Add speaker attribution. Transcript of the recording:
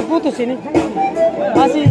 Speaker 1: putus ini. Masih